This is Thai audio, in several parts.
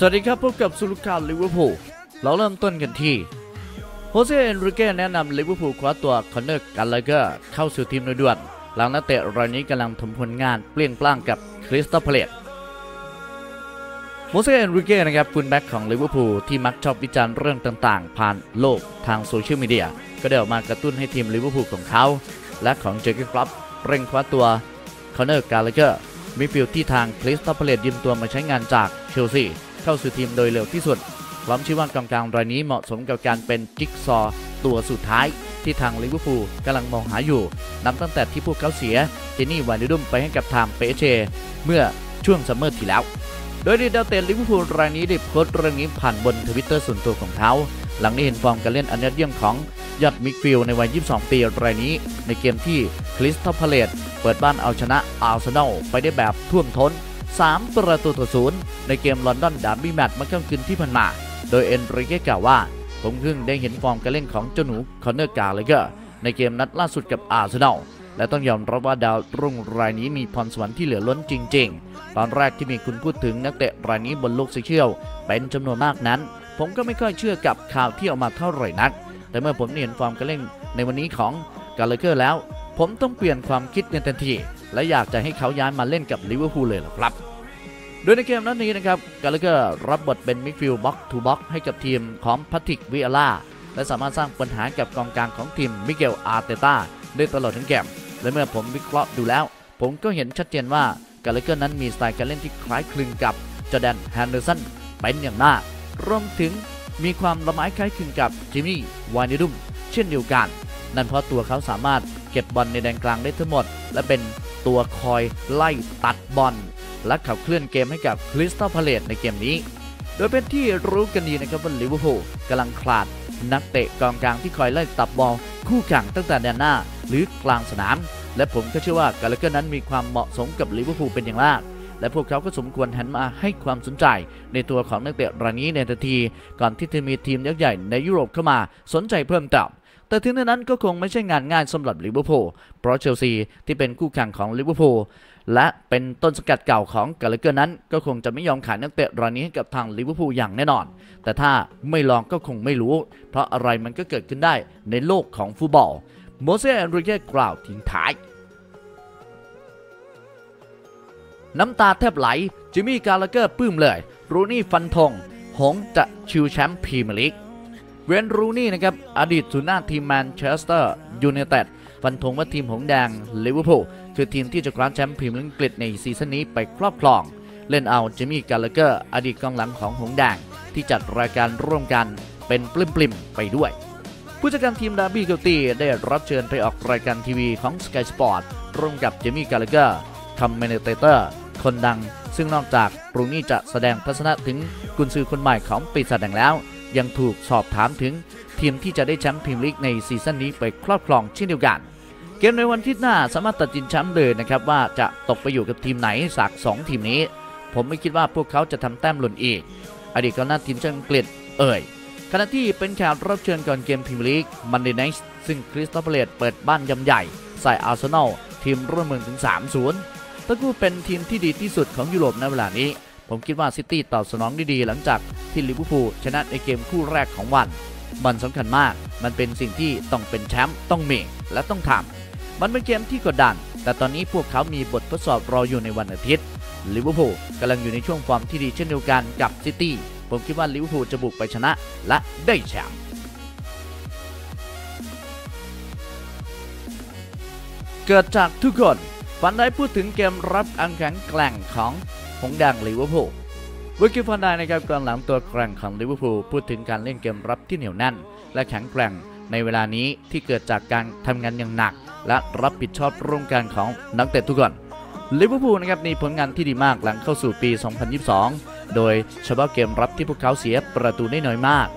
สวัสดีครับ พบกับสุลุการลิเวอร์พูลเราเริ่มต้นกันที่โฮเซ่เอนริเก้แนะนำลิเวอร์พูลคว้าตัวคอนเนอร์กัลลาเกอร์เข้าสู่ทีมโดยด่วน หลังนักเตะรายนี้กำลังทำผลงานเปรี้ยงปร้างกับคริสตัลพาเลซโฮเซ่เอนริเก้นะครับฟูลแบ็กของลิเวอร์พูลที่มักชอบวิจารณ์เรื่องต่างๆ ผ่านโลกทางโซเชียลมีเดียก็ได้ออกมากระตุ้นให้ทีมลิเวอร์พูลของเขา และของเจอร์เกนคล็อปป์เร่งคว้าตัวคอนเนอร์กัลลาเกอร์มิดฟิลด์ที่ทางคริสตัลพาเลซยืมตัวมาใช้งานจากเชลซี เข้าสู่ทีมโดยเร็วที่สุดพร้อมชี้ว่ากองกลางรายนี้เหมาะสมกับการเป็นจิ๊กซอว์ตัวสุดท้ายที่ทางลิเวอร์พูลกำลังมองหาอยู่ นับตั้งแต่ที่พวกเขาเสียจินี่ไวนัลดุมไปให้กับทางเปแอสเช เมื่อช่วงซัมเมอร์ที่แล้ว โดยอดีตดาวเตะลิเวอร์พูลรายนี้ได้โพสต์เรื่องนี้ผ่านบนทวิตเตอร์ส่วนตัวของเขา หลังได้เห็นฟอร์มการเล่นอันยอดเยี่ยมของยอดมิดฟิลด์ในวัย 22 ปีรายนี้ ในเกมที่คริสตัลพาเลซเปิดบ้านเอาชนะอาร์เซนอลไปได้แบบท่วมท้น 3 ประตูต่อศูนย์ในเกมลอนดอนดาร์บี้แมตช์เมื่อค่ำคืนที่ผ่านมา โดยเอนริเก้กล่าวว่าผมเพิ่งได้เห็นฟอร์มการเล่นของเจ้าหนูคอนเนอร์กัลลาเกอร์ในเกมนัดล่าสุดกับอาร์เซนอลและต้องยอมรับว่าดาวรุ่งรายนี้มีพรสวรรค์ที่เหลือล้นจริง ๆ ตอนแรกที่มีคุณพูดถึงนักเตะรายนี้บนโลกโซเชียลเป็นจำนวนมากนั้น ผมก็ไม่ค่อยเชื่อกับข่าวที่ออกมาเท่าไหร่นัก แต่เมื่อผมเห็นฟอร์มการเล่นในวันนี้ของกัลลาเกอร์แล้ว ผมต้องเปลี่ยนความคิดในทันที และอยากจะให้เขาย้ายมาเล่นกับลิเวอร์พูลเลยล่ะครับ โดยในเกมนัดนี้นะครับกัลลาเกอร์รับบทเป็นมิดฟิลด์ box to box ให้กับทีมของปาทริกวิเอร่าและสามารถสร้างปัญหากับกองกลางของทีมมิเกลอาร์เตต้าได้ตลอดทั้งเกมและเมื่อผมวิเคราะห์ดูแล้ว ผมก็เห็นชัดเจนว่ากัลลาเกอร์นั้นมีสไตล์การเล่นที่คล้ายคลึงกับจอร์แดนเฮนเดอร์สันเป็นอย่างมากรวมถึงมีความละม้ายคล้ายคลึงกับจินี่ไวนัลดุมเช่นเดียวกัน นั่นเพราะตัวเขาสามารถเก็บบอลในแดนกลางได้ทั้งหมด และเป็นตัวคอยไล่ตัดบอล และขับเคลื่อนเกมให้กับคริสตัลพาเลซในเกมนี้ โดยเป็นที่รู้กันดีนะครับว่าลิเวอร์พูลกำลังขาดนักเตะกองกลางที่คอยไล่ตัดบอลคู่แข่งตั้งแต่แดนหน้า หรือกลางสนาม และผมก็เชื่อว่ากัลลาเกอร์นั้นมีความเหมาะสมกับลิเวอร์พูลเป็นอย่างมากและพวกเขาก็สมควรหันมาให้ความสนใจ ในตัวของนักเตะรายนี้ในทันที ก่อนที่จะมีทีมยักษ์ใหญ่ในยุโรปเข้ามาสนใจเพิ่มเติมแต่ถึงนั้นก็คงไม่ใช่งานง่ายสำหรับลิเวอร์พูลเพราะเชลซีที่เป็นคู่แข่งของลิเวอร์พูล และเป็นต้นสังกัดเก่าของกัลลาเกอร์นั้น ก็คงจะไม่ยอมขายนักเตะรายนี้ให้กับทางลิเวอร์พูลอย่างแน่นอน แต่ถ้าไม่ลองก็คงไม่รู้ เพราะอะไรมันก็เกิดขึ้นได้ในโลกของฟุตบอลโฮเซ่เอนริเก้กล่าวทิ้งท้าย น้ำตาแทบไหลเจมี่คาร์ราเกอร์ปลื้มเลย รูนี่ฟันธงหงส์จะซิวแชมป์พรีเมียร์ลีกเวย์นรูนี่นะครับอดีตศูนย์หน้าทีมแมนเชสเตอร์ยูไนเต็ดฟันธงว่าทีมหงส์แดงลิเวอร์พูล คือทีมที่จะคว้าแชมป์พรีเมียร์ลีกอังกฤษในซีซั่นนี้ไปครอบครอง เล่นเอาเจมี่คาร์ราเกอร์อดีตกองหลังของหงส์แดงที่จัดรายการร่วมกันเป็นปลื้มๆไปด้วย ผู้จัดการทีมดาร์บี้เคาน์ตี้ได้รับเชิญไปออกรายการทีวีของ Sky Sport ร่วมกับเจมี่คาร์ราเกอร์ commentator คนดัง ซึ่งนอกจากปรุงนี่จะแสดงทัศนะถึงกุนซือคนใหม่ของปีศาจแดงแล้ว ยังถูกสอบถามถึงทีมที่จะได้แชมป์พรีเมียร์ลีกในซีซั่นนี้ไปครอบครองเช่นเดียวกัน เกมในวันที่หน้าสามารถตัดสินแชมป์เลยนะครับว่าจะตกไปอยู่กับทีมไหนจาก2ทีมนี้ ผมไม่คิดว่าพวกเขาจะทำแต้มหล่นอีก อดีตกองหน้าทีมชาติอังกฤษเอ่ยขณะที่เป็นแขกรับเชิญก่อนเกมพรีเมียร์ลีกMonday Night ซึ่งคริสตัลพาเลซเปิดบ้านยำใหญ่ใส่อาร์เซนอลทีมร่วมเมืองถึง 3-0ทั้งคู่เป็นทีมที่ดีที่สุดของยุโรปในเวลานี้ ผมคิดว่าซิตี้ตอบสนองได้ดีหลังจากที่ลิเวอร์พูลชนะในเกมคู่แรกของวัน มันสำคัญมาก มันเป็นสิ่งที่ต้องเป็นแชมป์ต้องมีและต้องทำ มันเป็นเกมที่กดดัน แต่ตอนนี้พวกเขามีบททดสอบรออยู่ในวันอาทิตย์ ลิเวอร์พูลกำลังอยู่ในช่วงฟอร์มที่ดีเช่นเดียวกันกับซิตี้ ผมคิดว่าลิเวอร์พูลจะบุกไปชนะและได้แชมป์เกิดจากทุกคนฟานไดค์พูดถึงเกมรับอันแข็งแกร่งของหงส์แดงลิเวอร์พูลเฟอร์กิล ฟานไดค์นะครับกองหลังตัวแกร่งของลิเวอร์พูลพูดถึงการเล่นเกมรับที่เหนียวแน่น และแข็งแกร่งในเวลานี้ที่เกิดจากการทำงานอย่างหนัก และรับผิดชอบร่วมกันของนักเตะทุกคนลิเวอร์พูลนะครับมีผลงานที่ดีมากหลังเข้าสู่ปี 2022 โดยเฉพาะเกมรับที่พวกเขาเสียประตูได้น้อยมาก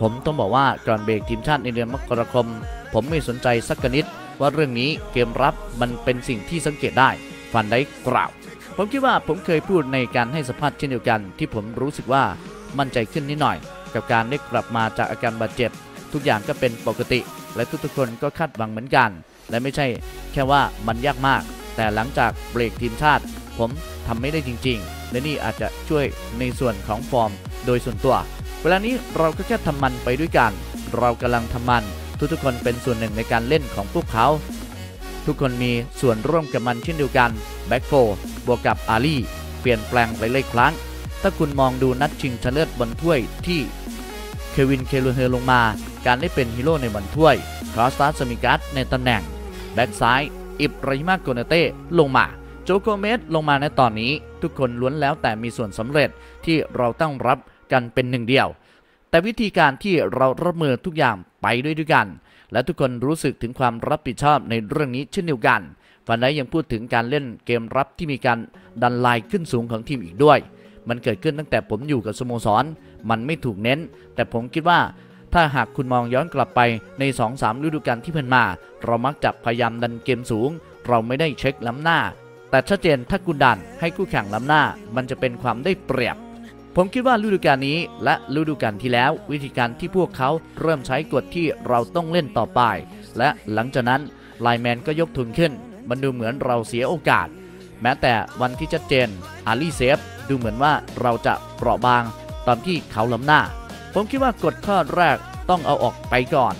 ผมต้องบอกว่าก่อนเบรกทีมชาติในเดือนมกราคม ผมไม่สนใจสักกนิด ว่าเรื่องนี้เกมรับมันเป็นสิ่งที่สังเกตได้ฟันได้กล่าว ผมคิดว่าผมเคยพูดในการให้สัมภาษณ์เช่นเดียวกัน ที่ผมรู้สึกว่ามั่นใจขึ้นนิดหน่อย กับการได้กลับมาจากอาการบาดเจ็บ ทุกอย่างก็เป็นปกติ และทุกๆคนก็คาดหวังเหมือนกัน และไม่ใช่แค่ว่ามันยากมาก แต่หลังจากเบรกทีมชาติ ผมทำไม่ได้จริง ๆ และนี่อาจจะช่วยในส่วนของฟอร์มโดยส่วนตัว เวลานี้เราก็แค่ทำมันไปด้วยกัน เรากำลังทำมันทุกๆคนเป็นส่วนหนึ่งในการเล่นของพวกเขา ทุกคนมีส่วนร่วมกับมันเช่นเดียวกัน back four บวกกับอาลีเปลี่ยนแปลงหลายๆครั้ง ถ้าคุณมองดูนัดชิงชนะเลิศบอลถ้วยที่ควีวินเคลเลเฮอร์งมา การได้เป็นฮีโร่ในบอลถ้วยคอสตาส ซิมิกาสในตำแหน่ง แบ็กซ้าย อิบราฮิมาโกนาเต้ลงมา โจโกเมซลงมาในตอนนี้ ทุกคนล้วนแล้วแต่มีส่วนสำเร็จที่เราต้องรับกันเป็นหนึ่งเดียว แต่วิธีการที่เรารับมือทุกอย่างไปด้วยด้วยกัน และทุกคนรู้สึกถึงความรับผิดชอบในเรื่องนี้เช่นเดียวกันฟานไดค์ยังพูดถึงการเล่นเกมรับที่มีการดันไลน์ขึ้นสูงของทีมอีกด้วย มันเกิดขึ้นตั้งแต่ผมอยู่กับสโมสร มันไม่ถูกเน้น แต่ผมคิดว่า ถ้าหากคุณมองย้อนกลับไปใน 2-3 ฤดูกาลที่ผ่านมา เรามักจะพยายามดันเกมสูง เราไม่ได้เช็คล้ำหน้า แต่ชัดเจนถ้าคุณดันให้คู่แข่งล้ำหน้า มันจะเป็นความได้เปรียบ ผมคิดว่าฤดูกาลนี้และฤดูกาลที่แล้ว วิธีการที่พวกเขาเริ่มใช้กฎที่เราต้องเล่นต่อไป และหลังจากนั้นไลแมนก็ยกทุนขึ้น มันดูเหมือนเราเสียโอกาส แม้แต่วันที่ชัดเจนอาลี save ดูเหมือนว่าเราจะเปราะบางตอนที่เขาล้ำหน้า ผมคิดว่ากฎข้อแรกต้องเอาออกไปก่อน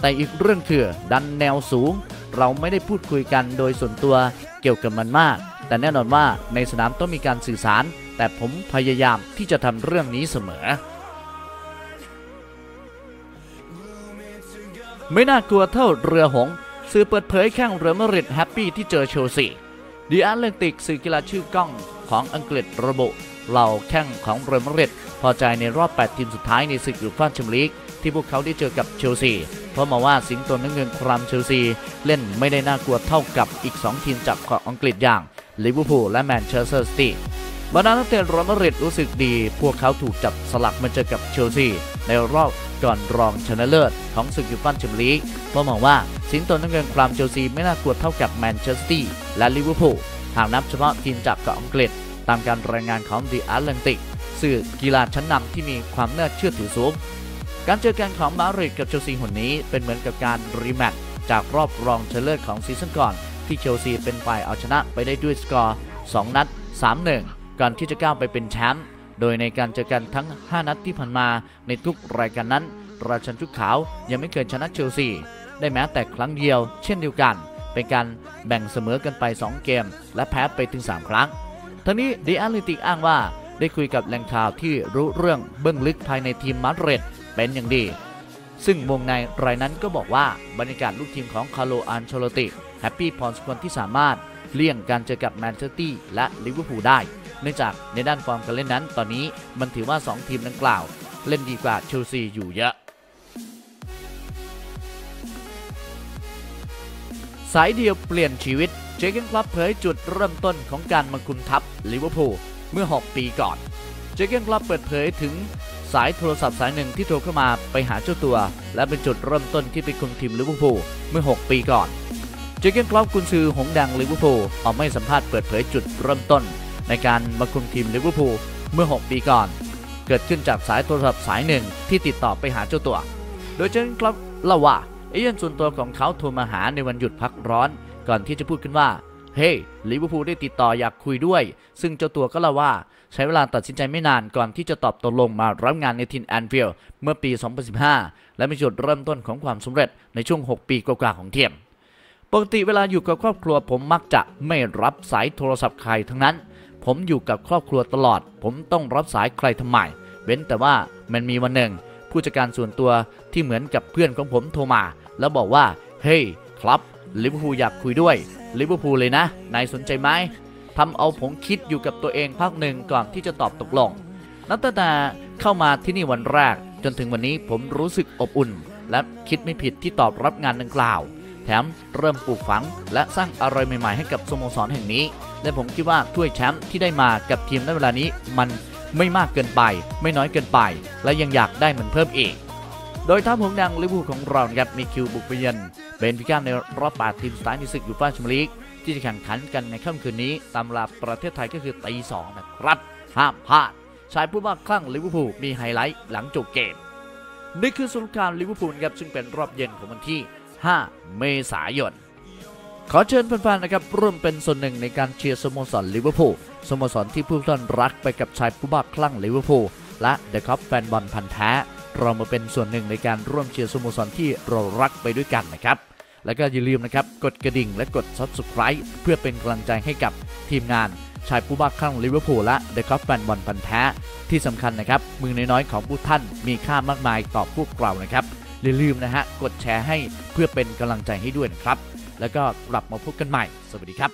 แต่อีกเรื่องคือดันแนวสูง เราไม่ได้พูดคุยกันโดยส่วนตัวเกี่ยวกับมันมาก แต่แน่นอนว่าในสนามต้องมีการสื่อสาร แต่ผมพยายามที่จะทำเรื่องนี้เสมอ ไม่น่ากลัวเท่าเรือหงส์สื่อเปิดเผยแข้งเรอัล มาดริด happy ที่เจอเชลซี The Athletic สื่อกีฬาชื่อก้องของอังกฤษระบุ เหล่าแข้งของเรอัล มาดริดพอใจในรอบ 8 ทีมสุดท้ายในศึกยูฟ่าแชมเปี้ยนลีกที่พวกเขาได้เจอกับเชลซี เพราะมองว่าสิงโตน้ำเงินครามเชลซี เล่นไม่ได้น่ากลัวเท่ากับอีก 2 ทีมจากของอังกฤษอย่างลิเวอร์พูลและแมนเชสเตอร์ซิตี้บรรดานักเตะเรอัลมาดริดรู้สึกดี พวกเขาถูกจับสลากมาเจอกับเชลซีในรอบก่อนรองชนะเลิศของศึกยูฟ่าแชมเปี้ยนลีกเพราะมองว่าสิงโตน้ำเงินครามเชลซีไม่น่ากลัวเท่ากับแมนเชสเตอร์ซิตี้และลิเวอร์พูลหากนับเฉพาะทีมจากเกาะอังกฤษ ตามการรายงานของ The Athletic สื่อกีฬาชั้นนำที่มีความน่าเชื่อถือสูง การเจอกันของมาดริดกับเชลซีหนนี้เป็นเหมือนกับการ rematch จากรอบรองชนะเลิศของ season ก่อน ที่เชลซีเป็นฝ่ายเอาชนะไปได้ด้วยสกอร์ 2 นัด 3-1 ก่อนที่จะก้าวไปเป็นแชมป์โดยในการเจอกันทั้ง 5 นัดที่ผ่านมาในทุกรายการนั้น ราชันชุดขาวยังไม่เคยชนะเชลซีได้แม้แต่ครั้งเดียว เช่นเดียวกัน เป็นการแบ่งเสมอกันไป 2 เกม และแพ้ไปถึง 3 ครั้ง ทั้งนี้ The Athletic อ้างว่าได้คุยกับแหล่งข่าวที่รู้เรื่องเบื้องลึกภายในทีมมาดริดเป็นอย่างดี ซึ่งวงในรายนั้นก็บอกว่าบรรยากาศลูกทีมของคาร์โลอันเชล็อตติ happy พอสมควรที่สามารถเลี่ยงการเจอกับแมนเชสเตอร์และลิเวอร์พูลได้ เนื่องจากในด้านฟอร์มการเล่นนั้น ตอนนี้มันถือว่า 2 ทีมดังกล่าว เล่นดีกว่าเชลซีอยู่เยอะ สายเดียวเปลี่ยนชีวิต เจเกนคลับเผยจุดเริ่มต้นของการมาคุมทัพลิเวอร์พูลเมื่อ 6 ปีก่อน เจเกนคลับเปิดเผยถึงสายโทรศัพท์สายหนึ่งที่โทรเข้ามาไปหาเจ้าตัว และเป็นจุดเริ่มต้นที่ไปคุมทีมลิเวอร์พูลเมื่อ 6 ปีก่อน เจเกนคลับกุนซือหงดังลิเวอร์พูลออกมาสัมภาษณ์เปิดเผยจุดเริ่มต้น ในการมาคุมทีมลิเวอร์พูลเมื่อ 6 ปีก่อน เกิดขึ้นจากสายโทรศัพท์สายหนึ่งที่ติดต่อไปหาเจ้าตัว โดยเจเกนคลับเล่าว่าเอเย่นต์ส่วนตัวของเขาโทรมาหาในวันหยุดพักร้อน ก่อนที่จะพูดขึ้นว่า เฮ้ลิเวอร์พูลได้ติดต่ออยากคุยด้วย ซึ่งเจ้าตัวก็เล่าว่า ใช้เวลาตัดสินใจไม่นานก่อนที่จะตอบตกลงมารับงานในทีมแอนฟิลด์เมื่อปี 2015 และเป็นจุดเริ่มต้นของความสำเร็จในช่วง 6 ปีกว่าๆของเทียมปกติเวลาอยู่กับครอบครัวผมมักจะไม่รับสายโทรศัพท์ใครทั้งนั้น ผมอยู่กับครอบครัวตลอด ผมต้องรับสายใครทำไม เว้นแต่ว่ามันมีวันหนึ่ง ผู้จัดการส่วนตัวที่เหมือนกับเพื่อนของผมโทรมา แล้วบอกว่า เฮ้ยคล็อปป์ ลิเวอร์พูลอยากคุยด้วยลิเวอร์พูลเลยนะนายสนใจไหมทำเอาผมคิดอยู่กับตัวเองพักหนึ่งก่อนที่จะตอบตกลงนับตั้งแต่เข้ามาที่นี่วันแรก จนถึงวันนี้ผมรู้สึกอบอุ่น และคิดไม่ผิดที่ตอบรับงานดังกล่าว แถมเริ่มปลูกฝัง และสร้างอะไรใหม่ๆให้กับสโมสรแห่งนี้ และผมคิดว่าถ้วยแชมป์ที่ได้มากับทีมในเวลานี้มันไม่มากเกินไป ไม่น้อยเกินไป และยังอยากได้เหมือนเพิ่มอีก โดยทัพหงส์แดงลิเวอร์พูลของเราครับมีคิวบุกไปเยือน เบนฟิก้าในรอบ8ทีมสุดท้ายในศึกยูฟ่าแชมเปี้ยนลีกที่จะแข่งขันกันในค่ำคืนนี้ตามเวลาประเทศไทยก็คือตีสองนะครับห้ามพลาด ชายผู้บ้าคลั่งลิเวอร์พูลมีไฮไลท์หลังจบเกม นี่คือสรุปข่าวลิเวอร์พูลครับซึ่งเป็นรอบเย็นของวันที่ 5 เมษายน ขอเชิญแฟนๆนะครับร่วมเป็นส่วนหนึ่งในการเชียร์สโมสรลิเวอร์พูลสโมสรที่ทุกท่านรักไปกับชายผู้บ้าคลั่งลิเวอร์พูลและเดอะคอปแฟนบอลพันธุ์แท้ เรามาเป็นส่วนหนึ่งในการร่วมเชียร์สโมสรที่เรารักไปด้วยกันนะครับ แล้วก็อย่าลืมนะครับ กดกระดิ่งและกด Subscribe เพื่อเป็นกำลังใจให้กับทีมงานชายผู้บ้าคลั่งลิเวอร์พูลและเดอะคอปแฟนบอลพันธุ์แท้ ที่สำคัญนะครับ มือน้อยๆของทุกท่านมีค่ามากมายต่อพวกเรานะครับอย่าลืมนะฮะกดแชร์ให้เพื่อเป็นกำลังใจให้ด้วยนะครับ แล้วก็กลับมาพบกันใหม่ สวัสดีครับ